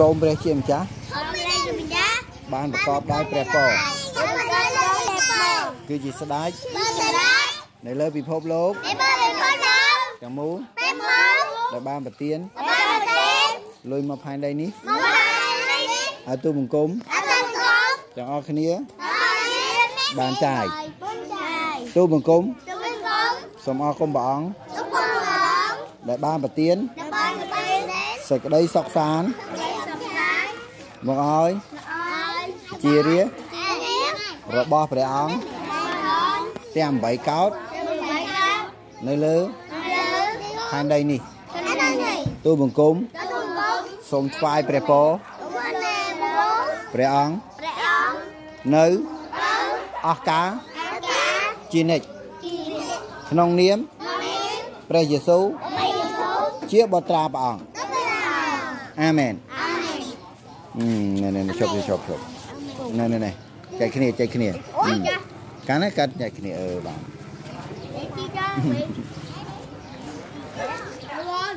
សូមព្រះជាម្ចាស់អរគុណជាម្ចាស់បានប្រកបដោយព្រះពរអរគុណដល់ព្រះពរគឺជាស្ដេចបើសារានៅលើពិភពលោកឯបើលេខដល់ទាំងមូលពេលមកដែលបានប្រទានបើទេលុយមកផែនដីនេះមកហើយនេះឲ្យទូបង្គំអត់ទៅកងទាំងអស់គ្នាហើយបានចាយបានចាយទូបង្គំទៅវិញកងសូមអរគុណព្រះអង្គទៅបងដែលបានប្រទានដល់បានទៅបាននេះសេចក្តីសុខសាន្តគេសំដាយ មកឲ្យអើយជារាជារៀងរបស់ព្រះអង្គបងទាំង8កោដទៅវិញកងនៅលើលើផែនដីនេះទៅនេះទូបង្គំទៅបងបងសូមថ្វាយព្រះពរទៅណែបងព្រះអង្គព្រះអង្គនៅទៅអស់កាលអាកាសជានិច្ចគីរិក្នុងនាមមានព្រះយេស៊ូវបីសូជាបុត្រាព្រះអង្គទៅណាអាមែនអា មេនអឺណែណែណែជប់ជប់ជប់ជប់ណែណែណែចែកគ្នាចែកគ្នាអូយចាកាលណាកាត់ចែកគ្នាអឺបាននេះទីចាវិញអរគុណ